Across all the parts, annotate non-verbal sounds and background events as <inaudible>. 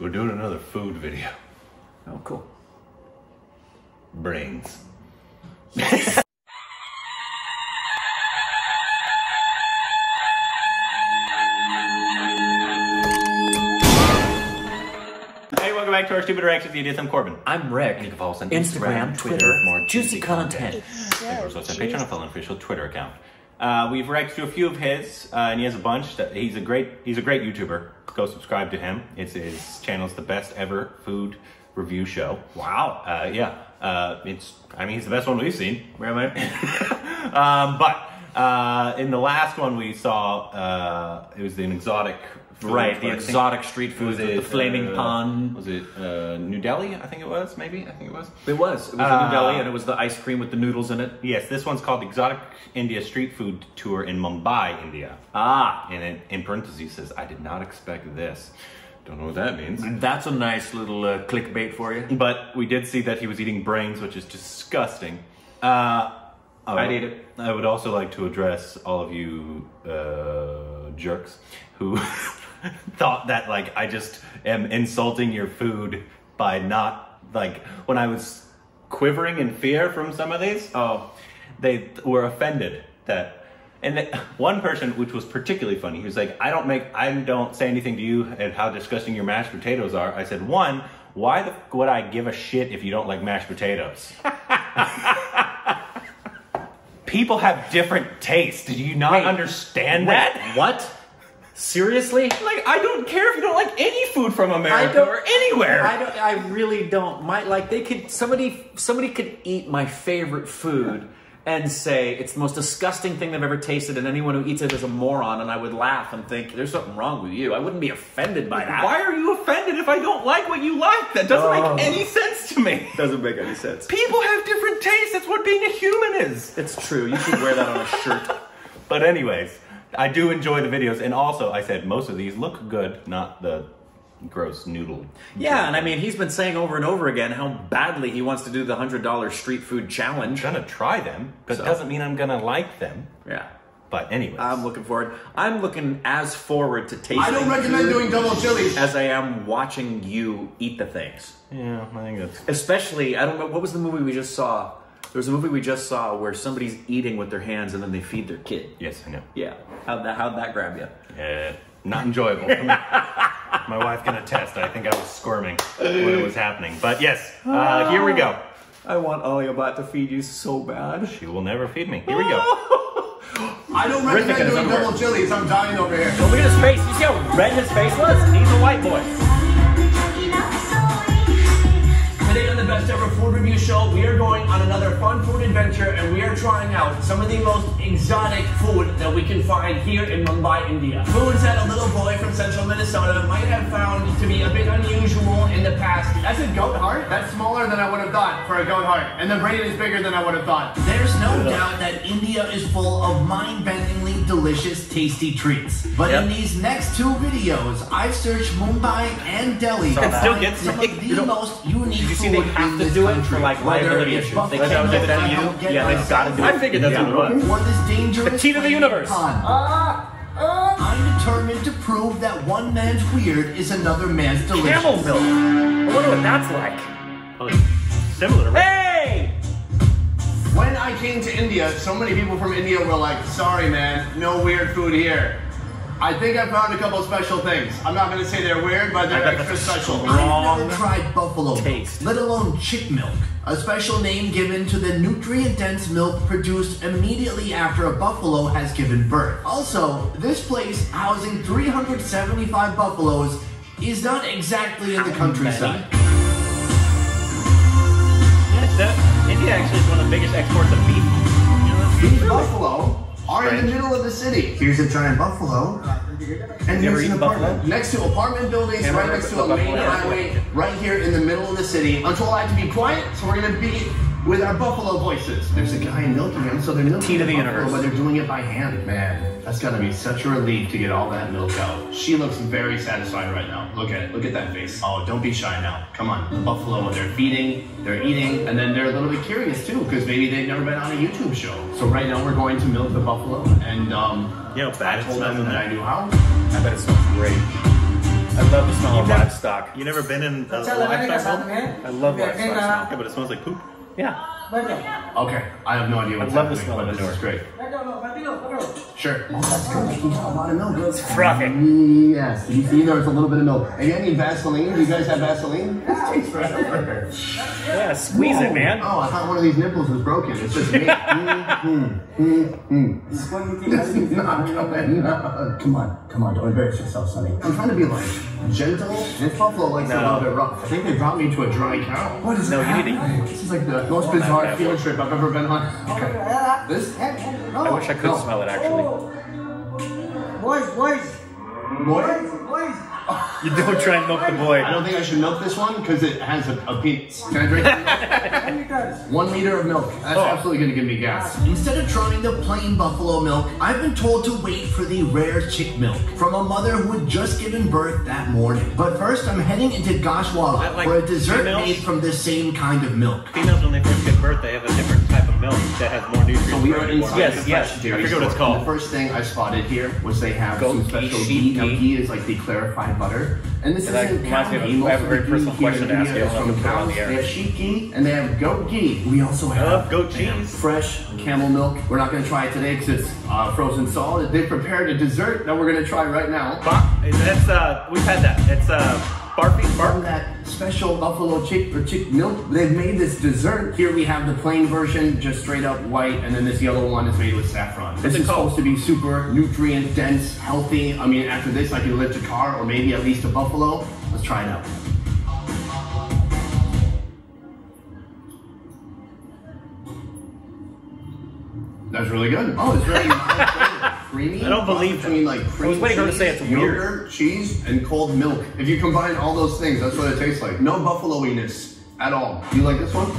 We're doing another food video. Oh, cool. Brains. Hey, welcome back to our Stupid Reactions. The idiots. I'm Korbin. I'm Rick. And You can follow us on Instagram, Twitter, more juicy content. And also our Patreon follow an official Twitter account. Uh, we've reacted to a few of his, uh, and he has a bunch. That he's a great he's a great YouTuber. Go subscribe to him. It's his channel's the best ever food review show. Wow. Uh, yeah, uh, it's. I mean, he's the best one we've seen. Really? <laughs> um, but uh, in the last one we saw, uh, it was an exotic. food, Right, the exotic street food, was with it the flaming uh, pond. Was it uh, New Delhi? I think it was. Maybe I think it was. It was. It was Uh, New Delhi, and it was the ice cream with the noodles in it. Yes, this one's called Exotic India Street Food Tour in Mumbai, India. Ah, And in, in parentheses says, I did not expect this. Don't know what that means. that's a nice little uh, clickbait for you. But we did see that he was eating brains, which is disgusting. Uh, I would- I'd eat it. I would also like to address all of you uh, jerks who <laughs> thought that like I just am insulting your food by not like when I was quivering in fear from some of these. Oh, they were offended that and then <laughs> one person which was particularly funny he was like i don't make i don't say anything to you and how disgusting your mashed potatoes are i said one why the f- would i give a shit if you don't like mashed potatoes <laughs> people have different tastes did you not Wait. understand wait, that what? Seriously? like i don't care if you don't like any food from america or anywhere I don't. I really don't. My like they could somebody somebody could eat my favorite food and say it's the most disgusting thing they've ever tasted, and anyone who eats it is a moron, and I would laugh and think there's something wrong with you. I wouldn't be offended by that. why are you offended if i don't like what you like that doesn't Oh. make any sense to me Doesn't make any sense. People have different tastes. That's what being a human is. It's true. You should wear that on a shirt. But anyways, I do enjoy the videos, and also I said most of these look good, not the gross noodle. Yeah, and I mean he's been saying over and over again how badly he wants to do the hundred dollar street food challenge. I'm challenge. gonna try them, but So? it doesn't mean I'm gonna like them. Yeah. But anyway, I'm looking forward. I'm looking as forward to tasting. I don't recommend doing double chilies. as I am watching you eat the things. yeah, I think that's Especially, I don't know what was the movie we just saw. There was a movie we just saw where somebody's eating with their hands and then they feed their kid. yes, I know. Yeah, how'd that how'd that grab you? Uh, not enjoyable. <laughs> I mean, My wife can attest. I think I was squirming when it was happening. But yes, uh, here we go. I want Alia Bhatt to feed you so bad. She will never feed me. Here we go. <laughs> I don't recommend his doing underwear. double chilies. I'm dying over here. Oh, look at his face. You see how red his face was? He's a white boy. Today on the Best Ever Food Review Show, we are going on another fun food adventure and we are trying out some of the most exotic food that we can find here in Mumbai, India. Foods that a little boy from central Minnesota might have found to be a bit unusual in the past. That's a goat heart. That's smaller than I would have thought for a goat heart. And the brain is bigger than I would have thought. There's no doubt that India is full of mind-bendingly delicious, tasty treats. But in these next two videos, I've searched Mumbai and Delhi to still find some of the most unique Did you see food they have in to this do it country. for, like, liability issues? Buffalo They gotta do milk that I you? don't get Yeah, they myself, gotta do it. I figured that's what it was. Or this dangerous The key to the universe. pond. Uh, uh. I'm determined to prove that one man's weird is another man's delicious. Camel milk. I wonder what that's like. Oh, Probably similar. Right? Hey! When I came to India, so many people from India were like, sorry man, no weird food here. I think I found a couple special things. I'm not gonna say they're weird, but they're extra special. strong- I've never tried buffalo taste. milk, let alone chick milk, a special name given to the nutrient-dense milk produced immediately after a buffalo has given birth. Also, this place housing 375 buffaloes is not exactly in the countryside. Yeah, that- India actually is one of the biggest exports of beef. You know, that's really- buffalo are in the middle of the city. Here's a giant buffalo. And You ever here's an eaten buffalo? apartment. Next to apartment buildings, Hamburger, right next to a main highway, right here in the middle of the city. I'm told I have to be quiet, so we're gonna be with our buffalo voices. There's a guy milking them, so they're milking Tea to the buffalo, but they're doing it by hand. Man, that's gotta be such a relief to get all that milk out. She looks very satisfied right now. Look at it. Look at that face. Oh, don't be shy now. Come on. The buffalo, they're feeding, they're eating, and then they're a little bit curious too, because maybe they've never been on a YouTube show. So right now we're going to milk the buffalo, and um, you know, bad I told them that, I knew how. I bet it smells great. I love the smell You've of never, livestock. You never been in a livestock home? I love livestock smell. Yeah, but it smells like poop. Yeah. Okay, I have no idea what's I love the happening, smell but this is great. Sure. That's good. You a lot of milk. Let's froth. Yes. You see there's a little bit of milk. And you need Vaseline? Do you guys have Vaseline? This tastes fresh Yeah, squeeze Whoa. it, man. Oh, I thought one of these nipples was broken. It's just me. <laughs> Come on. Come on. Don't embarrass yourself, Sonny. I'm trying to be like gentle. This buffalo likes no. a little bit rough. I think they brought me to a dry cow. What is no, that? You need to... This is like the most bizarre field trip I've ever been on. Okay. This? I wish I could no. smell it actually. Oh. boys boys What? boys You don't try and milk the boy. I don't think I should milk this one because it has a, a penis. Can I drink it? one liter of milk. That's oh. absolutely going to give me gas. Instead of trying the plain buffalo milk, I've been told to wait for the rare chick milk from a mother who had just given birth that morning. But first, I'm heading into Goshwala like for a dessert made from the same kind of milk. Females, when they first give birth, they have a different type of milk that has more nutrients. So we for are everyone. inside Yes, the yes. fresh dairy I forget what it's store. called. The first thing I spotted here was they have Goat some special sheep ghee. Now ghee. ghee is like the clarified butter. And this And that isn't reminds me cow of- ghee. I have a very personal question to ask India you. from have to put it on cows. the air. They have sheep ghee and they have goat ghee. We also have love goat cheese. fresh camel milk. We're not going to try it today because it's uh, frozen solid. They prepared a dessert that we're going to try right now. Ba- That's uh, we've had that. It's uh, barfi From barf. that special buffalo chick or chick milk, they've made this dessert. Here we have the plain version, just straight up white, and then this yellow one is made with saffron. This is supposed to be super nutrient dense, healthy. I mean, after this, I can lift a car or maybe at least a buffalo. Let's try it out. That's really good. Oh, it's very. <laughs> creamy. I don't believe that. between like cream was waiting her to say it's weird. yogurt, cheese, and cold milk. If you combine all those things, that's what it tastes like. No buffalo-iness at all. Do you like this one?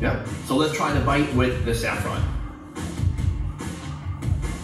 Yeah. So let's try the bite with the saffron.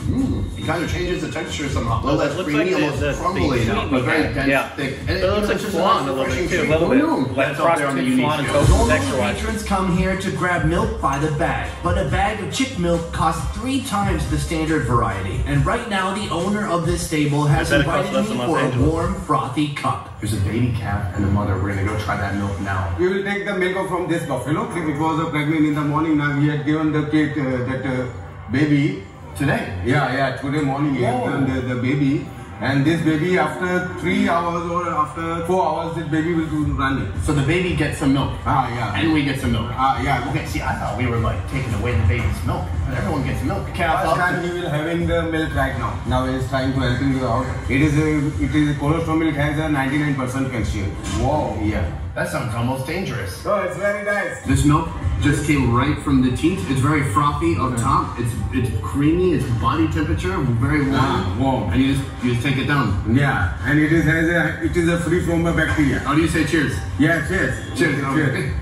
Mmm. It kind of changes the texture somehow. A little less looks creamy, like the- almost the- the crumbly now, but very dense, Yeah. thick. But it you looks know, like it's flan a little bit, too, a little Who bit. knew? Like That's up there on the frosted unique flan and scale. Normal Texture-wise. patrons come here to grab milk by the bag, but a bag of chick milk costs three times the standard variety. And right now, the owner of this stable has I bet invited me for a warm, frothy cup. There's a baby calf and the mother. We're gonna go try that milk now. We will take the milk from this buffalo. It was pregnant in the morning. Now we had given the kid uh, that uh, baby. Today. Yeah, yeah. Today morning we oh. had the, the baby, and this baby after three hours or after four hours, this baby will do running. So the baby gets some milk. Ah, yeah. And we get some milk. Ah, yeah. Okay, see, I thought we were like taking away the baby's milk. But everyone gets milk. Calf First time he will having the milk right now. Now he is trying to helping you out. It is a it is a colostrum milk has a 99% calcium. Whoa. Yeah. That sounds almost dangerous. So it's very nice. This milk just came right from the teat. It's very frothy up top. It's it's creamy. It's body temperature, very warm. Ah, warm. And you just you just take it down. Yeah, and it is has a it is a free from the bacteria. How do you say cheers? Yeah, cheers. Cheers. Cheers.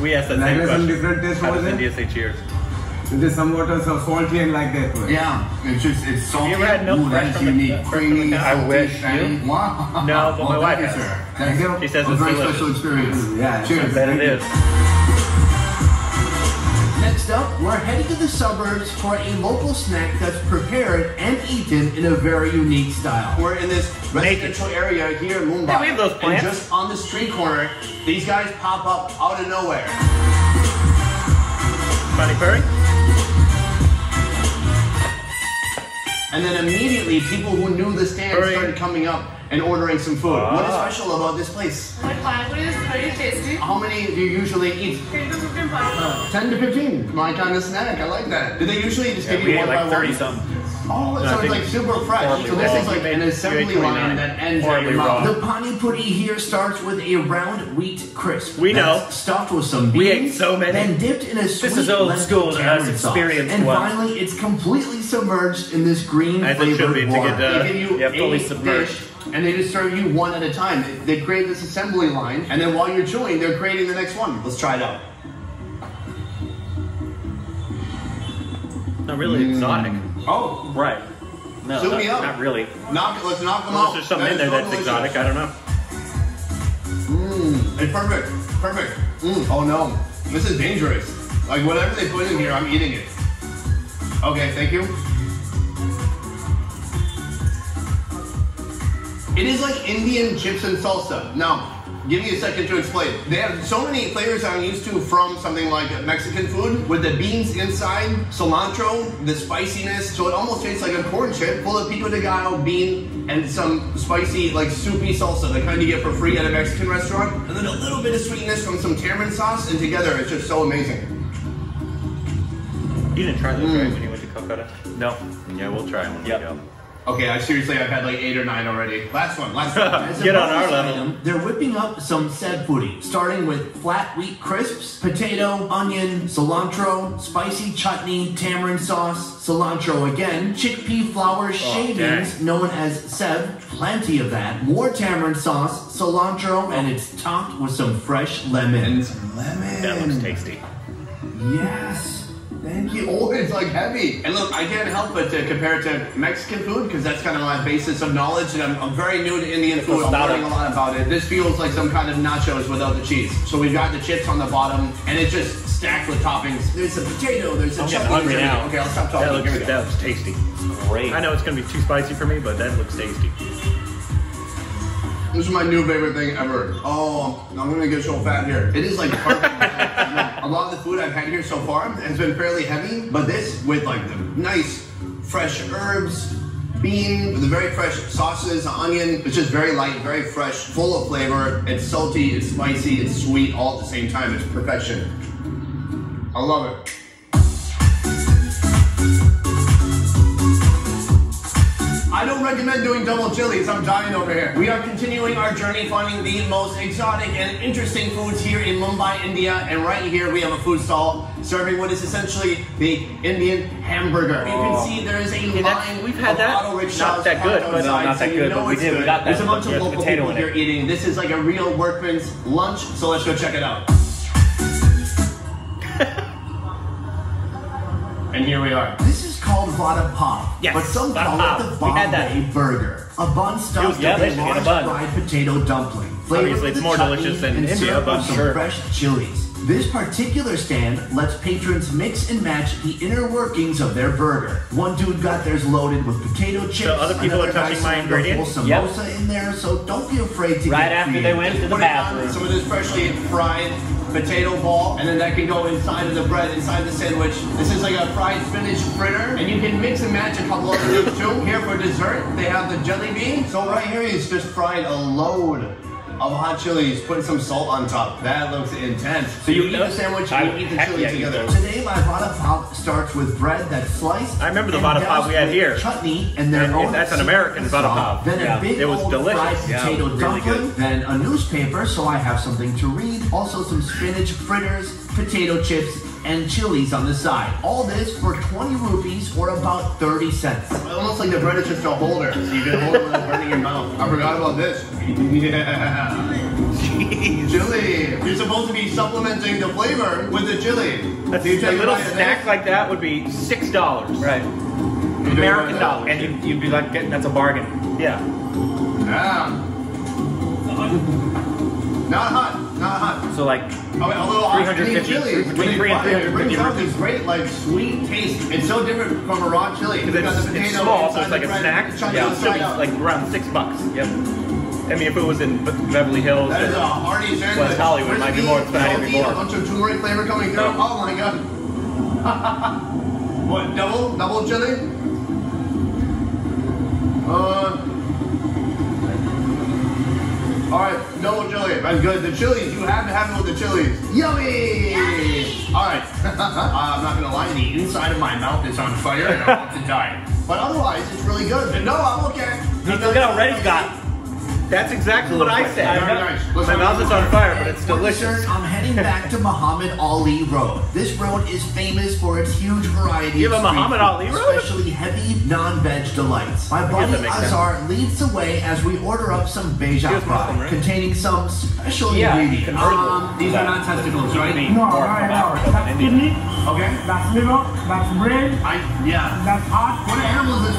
We asked that Like same some question. different taste How over does there. India say cheers? It is somewhat uh, so salty and like that. Yeah, it's just it's salty. ever had milk Ooh, fresh that is from the- unique. the Creamy, cow? I wish. fatty. You? Wow. No, but my Well, wife thank you, has. sir. Thank you. She says a it's very delicious. special experience. Yeah, Cheers. Bet it is. Next up, we're heading to the suburbs for a local snack that's prepared and eaten in a very unique style. We're in this residential area here in Mumbai. We have those And just on the street corner, these guys pop up out of nowhere. Pani Puri? And then immediately, people who knew the stand Hurry. started coming up and ordering some food. What is Ah. special about this place? My pani is very tasty. How many do you usually eat? 10 to 15 pani. 10 to 15. My kind of snack. I like that. Do they usually just Yeah, give we you ate one like by 30 one? something. Oh, it No, sounds like super fresh. So this raw. is like an assembly line that ends at Horribly your mouth. The pani puri here starts with a round wheat crisp. We know. Stuffed with some beans. We ate so many. Then dipped in a sweet is old school to us sauce. experienced And ones. finally, it's completely submerged in this green As it should flavored be to water. get, uh, They give you Yeah, fully a submerged. dish, and they just serve you one at a time. They, they create this assembly line, and then while you're chewing, they're creating the next one. Let's try it out. Not really exotic. Oh, Right. No, Soup not, me up. not really. knock! Let's knock them Unless out. there's something That in there that's exotic. I don't know. It's perfect. Perfect. Mm, oh no. This is dangerous. Like whatever they put in here, I'm eating it. Okay, thank you. It is like Indian chips and salsa. Now, give me a second to explain. They have so many flavors I'm used to from something like Mexican food, with the beans inside, cilantro, the spiciness. So it almost tastes like a corn chip full of pico de gallo, bean, and some spicy, like soupy salsa, the kind you get for free at a Mexican restaurant. And then a little bit of sweetness from some tamarind sauce, and together it's just so amazing. You didn't try those right mm. when you went to Calcutta? No. Yeah, we'll try them when Yep. we go. Okay, I seriously, I've had like eight or nine already. Last one, last <laughs> one. Get on our bonus level. item, they're whipping up some Sev puri, starting with flat wheat crisps, potato, onion, cilantro, spicy chutney, tamarind sauce, cilantro again, chickpea flour oh, shavings, known as Sev, plenty of that, more tamarind sauce, cilantro, and it's topped with some fresh lemon. and some lemon. That looks tasty. Yes. Thank you. <laughs> Oh, it's like heavy. And look, I can't help but to compare it to Mexican food because that's kind of my basis of knowledge. And I'm, I'm very new to Indian food. I'm Tostada. learning a lot about it. This feels like some kind of nachos without the cheese. So we've got the chips on the bottom, and it's just stacked with toppings. There's a potato. There's a I'm getting chutney. hungry now. Okay, I'll stop talking. That looks, Here that looks tasty. Great. I know it's gonna be too spicy for me, but that looks tasty. This is my new favorite thing ever. Oh, I'm gonna get so fat here. It is like perfect. <laughs> lot of the food I've had here so far has been fairly heavy, but this with like the nice fresh herbs, bean, the very fresh sauces, onion. It's just very light, very fresh, full of flavor. It's salty, it's spicy, it's sweet, all at the same time. It's perfection. I love it. I don't recommend doing double chilies. I'm dying over here. We are continuing our journey finding the most exotic and interesting foods here in Mumbai, India. And right here we have a food stall serving what is essentially the Indian hamburger. You can see there is a line we've had of that. auto rickshaws Not that good, but- outside, No, not that good, know but we it's did. We good. got that. There's a bunch of local potato people here eating. This is like a real workman's lunch, so let's go check it out. <laughs> and here we are. This is called Vada Pav, Yes, but some Vada call Pop. it the We had that. Bombay Burger. A bun stuffed was with a delicious in a large bun. fried potato dumpling. flavored Obviously, with it's more chutney delicious than and India, served but with some sure. fresh chilies. This particular stand lets patrons mix and match the inner workings of their burger. One dude got theirs loaded with potato chips. So other people are another guy touching my served a ingredients? samosa Yep. in there, so don't be afraid to Right get after they went to the Put it on bathroom. Some of this freshly fried potato ball, and then that can go inside of the bread, inside the sandwich. This is like a fried spinach fritter, and you can mix and match a couple of things too. Here for dessert, they have the jelly bean. So right here, he's just fried a load of hot chilies, putting some salt on top. That looks intense. So you eat the sandwich and you eat the Heck chili yeah, together. Today, my Vada Pav starts with bread that's sliced. I remember the and Vada Pav we had here. Chutney and their And own. that's an American Vada sauce. Pop. Then Yeah, a big it was old delicious. fried Yeah, potato really dumpling. good. Then a newspaper, so I have something to read. Also some spinach fritters, potato chips, and chilies on the side. All this for 20 rupees or about 30 cents. Almost like the bread is just a holder, so you can hold it without burning your mouth. I forgot about this. <laughs> yeah. Chili. You're supposed to be supplementing the flavor with the chili. That's, You a little snack this, like that would be six dollars. Right. you take American of dollars. And you'd, you'd be like, getting that's a bargain. Yeah. Yeah. Not hot, not hot. So like, Oh, wait, a little hot. 350, And these chilies, between three and fry it, it brings 350 out this great, like, sweet taste. It's so different from a raw chili. because it's, the it's small, so it's like a snack. Yeah, the still be like around six bucks. Yep. I mean, if it was in Beverly Hills, That is or- a hearty sandwich. West Hollywood might be more expensive more. A bunch of turmeric flavor coming through. Oh my god. <laughs> what, double? Double chili? Uh. Alright, double chili. That's good. The chilies, you have to have it with the chilies. Yummy! Alright. uh, <laughs> I'm not gonna lie, the inside of my mouth is on fire and I'm about to die. But otherwise, it's really good. And no, I'm okay. Look at how red he's got. That's exactly what I said. My mouth is on fire, but it's delicious. I'm heading back to Muhammad Ali Road. This road is famous for its huge variety You of have a Muhammad food, Ali Road? especially heavy non-veg delights. My buddy that makes sense. Azar leads the way as we order up some bheja He fry right? containing some special Yeah, ingredients. Um, these are not testicles, right? No, right now. That's kidney, Okay. that's liver, that's brain, I, yeah. that's heart.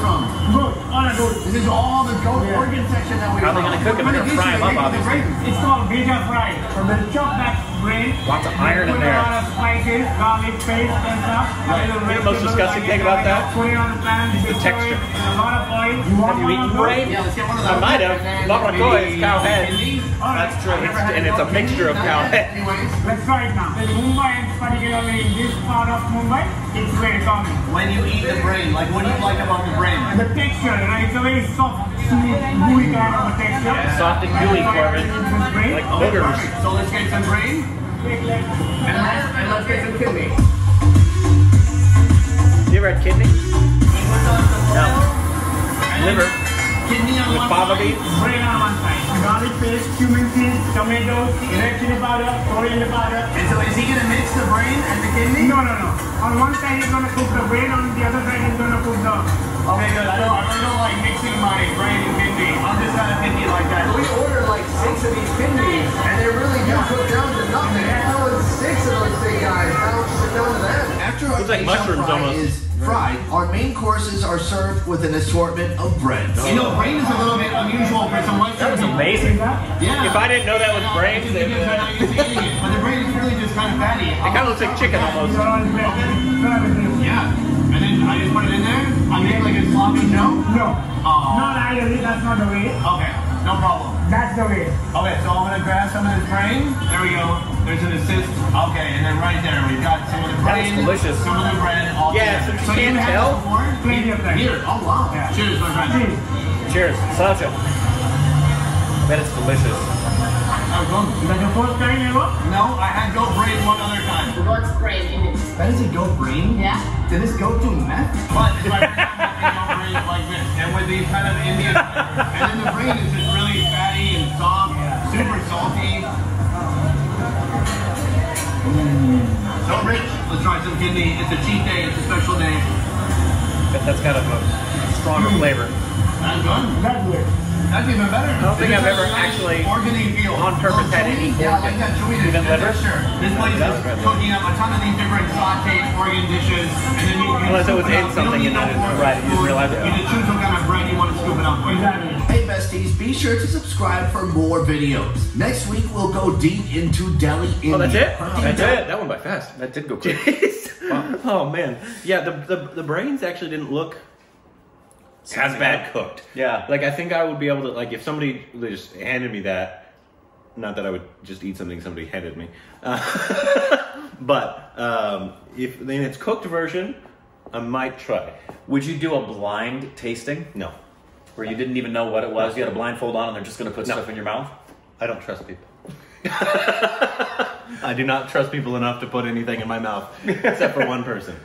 From? Good, all are good. This is all the goat organ section that we How are they gonna cook 'em? They're gonna fry 'em up, obviously. It's called bheja fry. So we'll chop that brain. Lots of iron in Put there. a lot of spices, garlic paste and stuff. Right. You know the most vegetables, disgusting thing about onions, that? Put it on the pan. Is the stir it, texture. A lot of oil. You want Have you one eaten of those? brain? Yeah, let's get one of I might have. And then Barbacoa is cow head. Kidneys. All right. That's true. It's, and it's a mixture of cow head. Anyways, <laughs> Let's try it now. In Mumbai and particularly in this part of Mumbai, it's very common. when you eat the brain, like what do you like about the brain? The texture, you know, it's a very soft, smooth, gooey kind of a texture. Soft and gooey, Korbin. Like Okay, boogers. So let's get some brain and let's, and let's get some kidney. You ever had kidney? No. Liver. Kidney on fava beans? Brain on one side. Garlic paste, cumin seeds, tomatoes, red chili powder, coriander powder. And so is he gonna mix the brain and the kidney? No, no, no. On one side he's gonna cook the brain, on the other side he's gonna cook the. Okay, good. I don't, I don't like mixing my brain and kidney. I'm just kind of picky like that. We ordered like six of these kidneys, and they really do cook down to nothing. How is six of those big guys? How much is down to that? After our Looks like mushrooms fry almost. Is fried, our main courses are served with an assortment of breads. You know, brain is a little bit unusual for some Western That was amazing. Yeah. If I didn't know that was brain, Because then they're uh, not used to eating it. But the brain is really just kind of fatty. it kind of looks like chicken almost. You're on bread. Services. Yeah. And then I just put it in there. I make like a sloppy Joe. No. Aw. Not ideally, that's not the way. Okay, no problem. That's the way. Okay, so I'm gonna grab some of this brain. There we go. There's an assist. Okay, and then right there we've got some of the That was brain. delicious. Some of the bread. All Yeah, together. so you you can't had tell? this before? Plenty of time. Here. Oh wow. Yeah. Cheers, my friend. Cheers. Cheers. Sacha. I bet it's delicious. How's it going? Is that your first time ever? No, I had goat brain one other time. God's brain in it. That is a goat brain? Yeah. Did this goat do meth? But it's <laughs> my first time goat brain like this, and with these kind of Indian. And then the brain is just So rich. Let's try some kidney. It's a cheat day. It's a special day. Bet that's kind of a stronger hmm. flavor. That's good. That's good. That's even better. I don't think I've ever actually organy feel. on purpose had any Yeah, I like that chewy. Even liver? Sure. This place is cooking up a ton of these different sauteed organ dishes, and then you, you Unless it was in something you and don't I didn't know. Right, you didn't realize it. You just choose what kind of bread you want to scoop it up with. Exactly. Hey besties, be sure to subscribe for more videos. Next week we'll go deep into Delhi, India. Oh, that's it? Hunting That's down- it? That went by fast. That did go quick. <laughs> Oh man, yeah. The, the the brains actually didn't look as bad cooked. Yeah. like I think I would be able to like if somebody just handed me that. Not that I would just eat something somebody handed me, uh, <laughs> but um, if in its cooked version, I might try. Would you do a blind tasting No, where you didn't even know what it was? You had a blindfold on and they're just going to put No. stuff in your mouth? I don't trust people. <laughs> I do not trust people enough to put anything in my mouth, except for one person.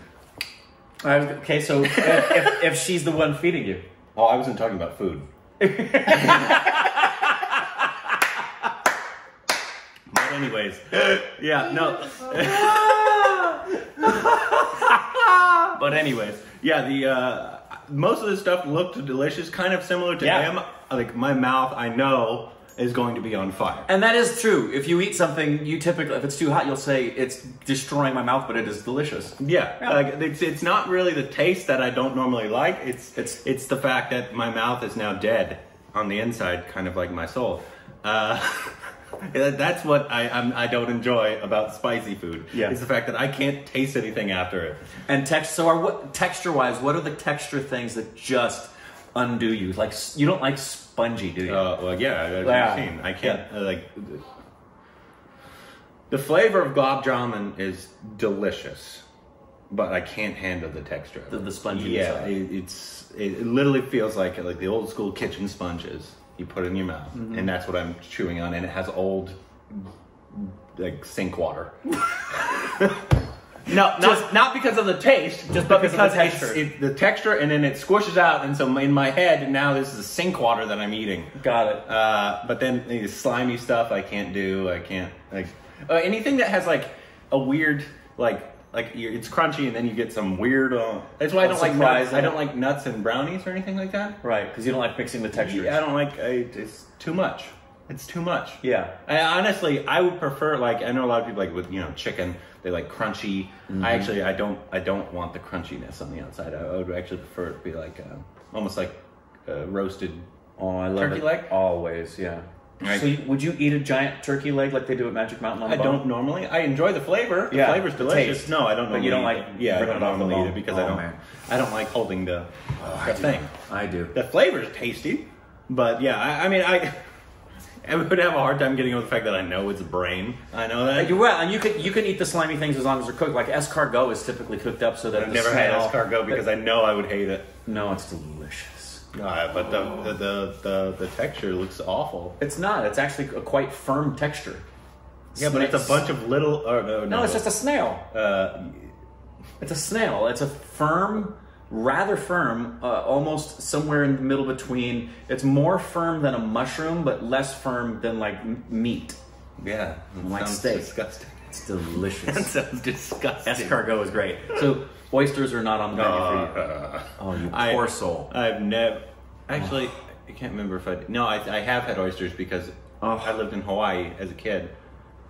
I was- okay, so if, if, if she's the one feeding you, Oh, I wasn't talking about food. <laughs> but anyways, yeah, no. <laughs> but anyways, yeah, the uh, most of the stuff looked delicious, kind of similar to Yeah. them. Like my mouth, I know is going to be on fire. and that is true. If you eat something, you typically, if it's too hot, you'll say it's destroying my mouth, but it is delicious. Yeah, Yeah. like it's it's not really the taste that I don't normally like. It's It's- it's it's the fact that my mouth is now dead on the inside, kind of like my soul. Uh, <laughs> that's what I I'm, I don't enjoy about spicy food. Yeah. it's the fact that I can't taste anything after it. And text. So, are what texture wise? What are the texture things that just undo you? Like you don't like spongy, do you? Uh, well, yeah, I've Yeah. seen. I can't uh, like. The flavor of gulab jamun is delicious, but I can't handle the texture. The- the spongy Yeah, it, it's it, it literally feels like like the old school kitchen sponges. You put it in your mouth, Mm-hmm. and that's what I'm chewing on, and it has old like sink water. <laughs> No, not, Just- not because of the taste, Just but because of the texture. It, the texture, and then it squishes out, and so in my head now this is a sink water that I'm eating. Got it. Uh, but then the slimy stuff I can't do. I can't like uh, anything that has like a weird like like it's crunchy and then you get some weird. Uh, that's why I don't like nuts. I don't like nuts and brownies or anything like that. Right, because you don't like mixing the textures. I don't like. I, it's too much. It's too much. Yeah. I, honestly, I would prefer like I know a lot of people like with you know chicken. They like crunchy. Mm-hmm. I actually I don't I don't want the crunchiness on the outside. I, I would actually prefer it to be like uh, almost like uh, roasted. Oh, I love Turkey it. leg? Always, yeah. Right. So you, would you eat a giant turkey leg like they do at Magic Mountain on the I bone? don't normally. I enjoy the flavor. The Yeah, flavor's delicious. taste. No, I don't. But you don't like it. Yeah, I don't normally eat it because Oh, I don't. man. I don't like holding the oh, I the do. thing. I do. The flavor's tasty, but yeah, I, I mean, I. <laughs> I would have a hard time getting over the fact that I know it's a brain. I know that. Well, and you can you can eat the slimy things as long as they're cooked. Like escargot is typically cooked up so that I've never had smell- escargot because I know I would hate it. No, it's delicious. Uh, but the the, the the texture looks awful. It's not. It's actually a quite firm texture. Yeah, but it's a bunch of little. Oh, no, no, No, it's just a snail. Uh, It's a snail. It's a firm, rather firm, uh, almost somewhere in the middle between. It's more firm than a mushroom, but less firm than like meat. yeah, Like steak. disgusting. It's delicious. <laughs> That sounds disgusting. Escargot is great. So oysters are not on the menu for you. Uh, Oh, you I- poor soul. I've never actually. I can't remember if I. No, I, I have had oysters because Oh. I lived in Hawaii as a kid,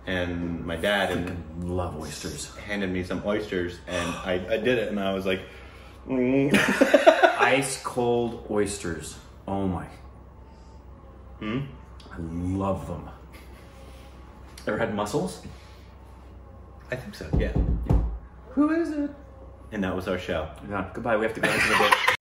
and my dad and Love oysters. handed me some oysters, and I, I did it, and I was like, <laughs> mm. Ice cold oysters. Oh my. Hmm? I love them. Ever had mussels? I think so. Yeah. Who is it? And that was our show. Yeah, goodbye. We have to go into the. <laughs>